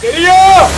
¡Quería!